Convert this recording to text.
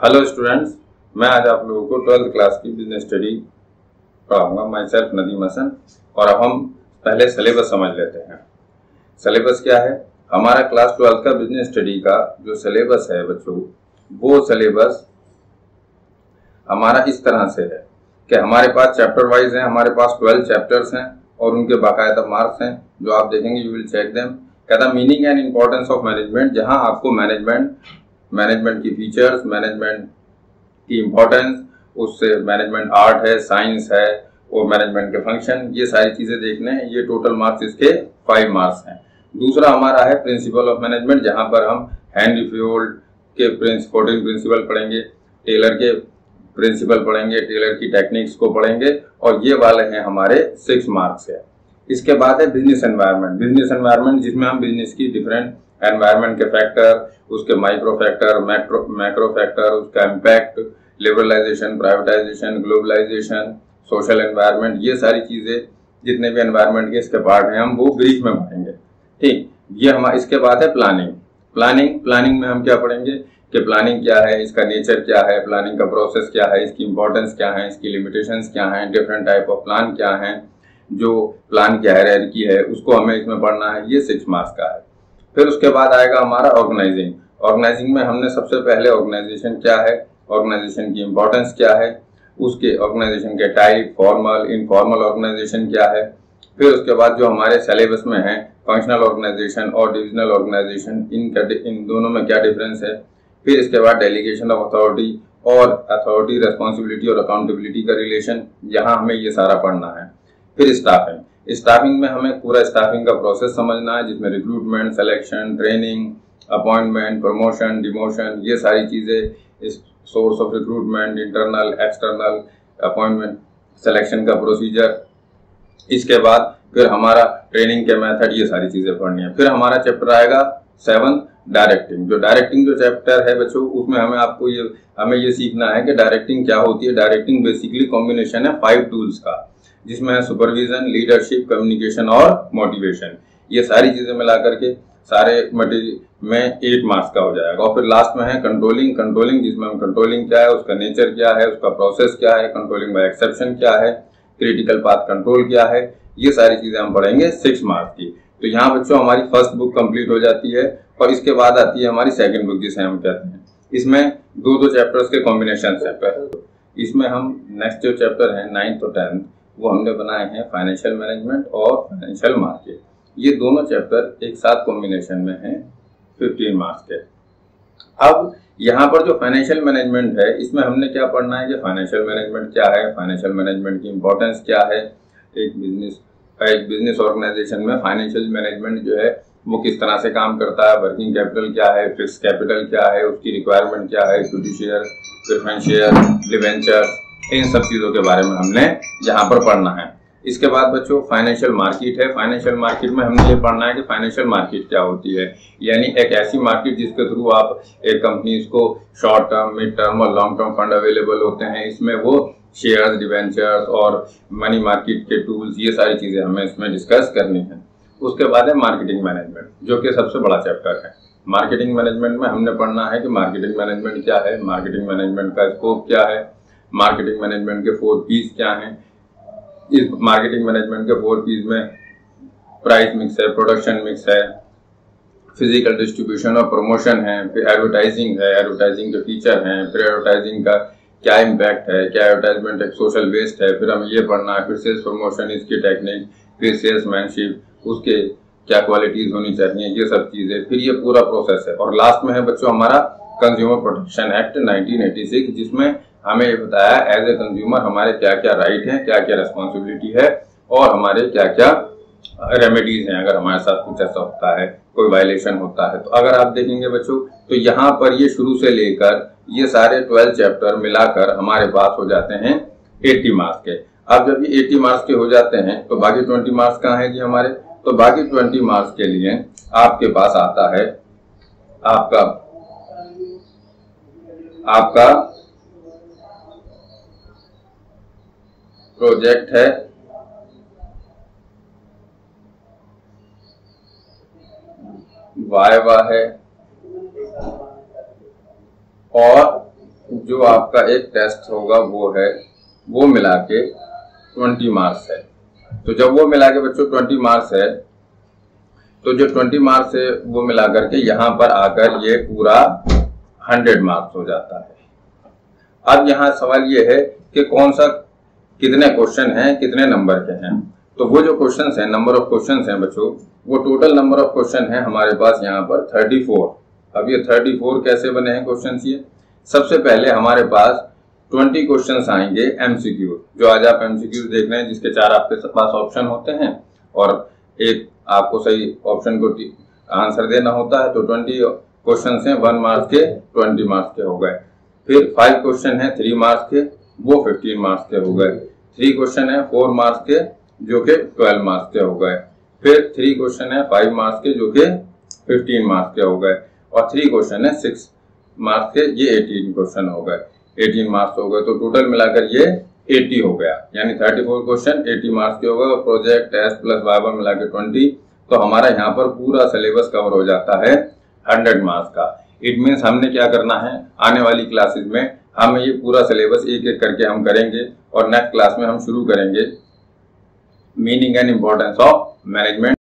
Hello students मैं आज आप लोगों को ट्वेल्थ क्लास की बिज़नेस स्टडी पढ़ाऊँगा माई सेल्फ नदीम हसन, और अब हम पहले सिलेबस समझ लेते हैं। सिलेबस क्या है? हमारा क्लास ट्वेल्थ का बिज़नेस स्टडी का जो सिलेबस है बच्चों, वो सिलेबस हमारा इस तरह से है कि हमारे पास चैप्टर वाइज है, हमारे पास ट्वेल्व चैप्टर्स हैं और उनके बाकायदा मार्क्स हैं, जो आप देखेंगे यू विल चेक देम कहता meaning and importance of management जहाँ आपको मैनेजमेंट मैनेजमेंट की फीचर्स मैनेजमेंट की इम्पोर्टेंस उससे मैनेजमेंट आर्ट है साइंस है और मैनेजमेंट के फ़ंक्शन ये सारी चीज़ें देखने हैं। ये टोटल मार्क्स इसके फाइव मार्क्स हैं। दूसरा हमारा है प्रिंसिपल ऑफ़ मैनेजमेंट जहाँ पर हम हैंनरी फ्योल्ड के फोर्टीन प्रिंसिपल पढ़ेंगे टेलर के प्रिंसिपल पढ़ेंगे टेलर की टेक्निक्स को पढ़ेंगे, और ये वाले हैं हमारे सिक्स मार्क्स है। इसके बाद है बिज़नेस एनवायरनमेंट बिज़नेस एनवायरनमेंट जिसमें हम बिज़नेस की डिफरेंट एनवायरनमेंट के फैक्टर उसके micro factor macro macro factor उसका impact liberalisation privatisation globalisation social environment ये सारी चीज़ें, जितने भी एनवायरनमेंट के इसके पार्ट हैं, हम वो ब्रीफ में पढ़ेंगे ठीक? ये हम, इसके बाद है प्लानिंग प्लानिंग प्लानिंग में हम क्या पढ़ेंगे? कि प्लानिंग क्या है, इसका नेचर क्या है प्लानिंग का प्रोसेस क्या है, इसकी इंपॉर्टेंस क्या है, इसकी लिमिटेशंस क्या है डिफरेंट टाइप ऑफ़ प्लान क्या है, जो प्लान की है, उसको हमें इसमें पढ़ना है, ये सिक्स मार्क्स का है। फिर उसके बाद आएगा हमारा ऑर्गेनाइजिंग ऑर्गेनाइजिंग में हमने सबसे पहले ऑर्गेनाइजेशन क्या है? ऑर्गेनाइजेशन की इंपॉर्टेंस क्या है? उसके ऑर्गेनाइजेशन के टाइप फॉर्मल इनफॉर्मल ऑर्गेनाइजेशन क्या है? फिर उसके बाद जो हमारे सिलेबस में है फंक्शनल ऑर्गेनाइजेशन और डिविजनल ऑर्गेनाइजेशन इन इन दोनों में क्या डिफरेंस है? फिर इसके बाद डेलीगेशन ऑफ़ अथॉरिटी और अथॉरिटी रेस्पॉन्सिबिलिटी और अकाउंटेबिलिटी का रिलेशन यहाँ हमें ये सारा पढ़ना है। फिर स्टाफिंग स्टाफिंग में हमें पूरा स्टाफिंग का प्रोसेस समझना है, जिसमें recruitment selection training appointment promotion demotion ये सारी चीज़ें इस source of recruitment internal external appointment selection का प्रोसीजर इसके बाद फिर हमारा ट्रेनिंग के मेथड ये सारी चीज़ें पढ़नी है। फिर हमारा चैप्टर आएगा सेवन डायरेक्टिंग जो डायरेक्टिंग जो चैप्टर है बच्चों, उसमें हमें आपको ये, हमें ये सीखना है कि डायरेक्टिंग क्या होती है। डायरेक्टिंग बेसिकली कॉम्बिनेशन है फाइव टूल्स का। जिसमें है सुपरविजन लीडरशिप कम्युनिकेशन और मोटिवेशन ये सारी चीज़ें मिला करके सारे मटेरियल में एट मार्क्स का हो जाएगा। और फिर लास्ट में है कंट्रोलिंग कंट्रोलिंग जिसमें हम कंट्रोलिंग क्या है, उसका नेचर क्या है, उसका प्रोसेस क्या है कंट्रोलिंग बाय एक्सेप्शन क्या है क्रिटिकल पाथ कंट्रोल क्या है, ये सारी चीज़ें हम पढ़ेंगे सिक्स मार्क्स की। तो यहाँ बच्चों हमारी फ़र्स्ट बुक कंप्लीट हो जाती है और इसके बाद आती है हमारी सेकेंड बुक जिसे हम कहते हैं। इसमें दो दो चैप्टर्स के कॉम्बिनेशन है। इसमें हम नेक्स्ट जो चैप्टर है नाइन्थ और टेंथ वो हमने बनाए हैं फाइनेंशियल मैनेजमेंट और फाइनेंशियल मार्केट ये दोनों चैप्टर एक साथ कॉम्बिनेशन में हैं 15 मार्क्स के। अब यहाँ पर जो फाइनेंशियल मैनेजमेंट है, इसमें हमने क्या पढ़ना है? कि फाइनेंशियल मैनेजमेंट क्या है? फाइनेंशियल मैनेजमेंट की इम्पोर्टेंस क्या है? एक बिज़नेस एक बिज़नेस ऑर्गेनाइजेशन में फाइनेंशियल मैनेजमेंट जो है, वो किस तरह से काम करता है? वर्किंग कैपिटल क्या है? फिक्स कैपिटल क्या है? उसकी रिक्वायरमेंट क्या है? Equity share preference share debenture इन सब चीज़ों के बारे में हमने यहाँ पर पढ़ना है। इसके बाद बच्चों फाइनेंशियल मार्केट है। फाइनेंशियल मार्केट में हमने ये पढ़ना है कि फाइनेंशियल मार्केट क्या होती है। यानी एक ऐसी मार्केट जिसके थ्रू आप एक कंपनी को शॉर्ट टर्म मिड टर्म और लॉन्ग टर्म फंड अवेलेबल होते हैं। इसमें वो शेयर्स डिवेंचर्स और मनी मार्केट के टूल्स ये सारी चीज़ें हमें इसमें डिस्कस करनी है। उसके बाद है मार्केटिंग मैनेजमेंट जो कि सबसे बड़ा चैप्टर है। मार्केटिंग मैनेजमेंट में हमने पढ़ना है कि मार्केटिंग मैनेजमेंट क्या है। मार्केटिंग मैनेजमेंट का स्कोप क्या है। मार्केटिंग मैनेजमेंट के फोर पीस क्या हैं? इस मार्केटिंग मैनेजमेंट के फोर पीस में प्राइस मिक्स है प्रोडक्शन मिक्स है फ़िज़िकल डिस्ट्रीब्यूशन और प्रमोशन है, फिर एडवर्टाइजिंग है एडवर्टाइजिंग के फीचर हैं, फिर एडवर्टाइजिंग का क्या इम्पैक्ट है, क्या एडवर्टाइजमेंट एक सोशल वेस्ट है, फिर हमें ये पढ़ना है फिर सेल्स प्रमोशन इसकी टेक्निक फिर सेल्समैनशिप उसके क्या क्वालिटीज होनी चाहिए, ये सब चीज़ें, फिर ये पूरा प्रोसेस है। और लास्ट में है बच्चों हमारा कंज्यूमर प्रोटेक्शन एक्ट 1986 जिसमें हमें ये बताया एज ए कंज्यूमर हमारे क्या क्या राइट है क्या क्या रिस्पॉन्सिबिलिटी है, और हमारे क्या क्या रेमेडीज हैं, अगर हमारे साथ कुछ ऐसा होता है, कोई वायलेशन होता है तो अगर आप देखेंगे बच्चों तो यहाँ पर ये शुरू से लेकर ये सारे ट्वेल्व चैप्टर मिलाकर हमारे पास हो जाते हैं एट्टी मार्क्स के। अब जब ये एट्टी मार्क्स के हो जाते हैं तो बाकी ट्वेंटी मार्क्स कहाँ है जी हमारे? तो बाकी ट्वेंटी मार्क्स के लिए आपके पास आता है आपका आपका प्रोजेक्ट है। वायवा है। और जो आपका एक टेस्ट होगा वो है, वो मिला के ट्वेंटी मार्क्स है। तो जब वो मिला के बच्चों ट्वेंटी मार्क्स है तो जो ट्वेंटी मार्क्स है, वो मिला करके यहाँ पर आकर ये पूरा हंड्रेड मार्क्स हो जाता है। अब यहाँ सवाल ये है कि कौन सा कितने क्वेश्चन हैं, कितने नंबर के हैं। तो वो जो क्वेश्चन हैं नंबर ऑफ़ क्वेश्चन हैं बच्चों, वो टोटल नंबर ऑफ़ क्वेश्चन है हमारे पास यहाँ पर थर्टी फोर अब ये थर्टी फोर कैसे बने हैं क्वेश्चन ये? सबसे पहले हमारे पास ट्वेंटी क्वेश्चन आएँगे एमसीक्यू जो आज आप एमसीक्यू देख रहे हैं, जिसके चार आपके पास ऑप्शन होते हैं, और एक आपको सही ऑप्शन को आंसर देना होता है तो ट्वेंटी क्वेश्चन हैं वन मार्क्स के ट्वेंटी मार्क्स के हो गए। फिर फाइव क्वेश्चन है थ्री मार्क्स के वो फिफ्टीन मार्क्स के हो गए। थ्री क्वेश्चन है फोर मार्क्स के, जो कि ट्वेल्व मार्क्स के हो गए। फिर थ्री क्वेश्चन है फाइव मार्क्स के, जो कि फिफ्टीन मार्क्स के हो गए। और थ्री क्वेश्चन है सिक्स मार्क्स के, ये एटीन क्वेश्चन हो गए। एटीन मार्क्स हो गए तो टोटल मिलाकर ये एटी हो गया। यानी thirty four question eighty marks के हो गए, और प्रोजेक्ट टेस्ट प्लस वाइवा मिला के ट्वेंटी तो हमारा यहाँ पर पूरा सिलेबस कवर हो जाता है हंड्रेड मार्क्स का। इट मीन्स हमने क्या करना है? आने वाली क्लासेज में हम ये पूरा सिलेबस एक एक करके हम करेंगे और नेक्स्ट क्लास में हम शुरू करेंगे। Meaning and importance of management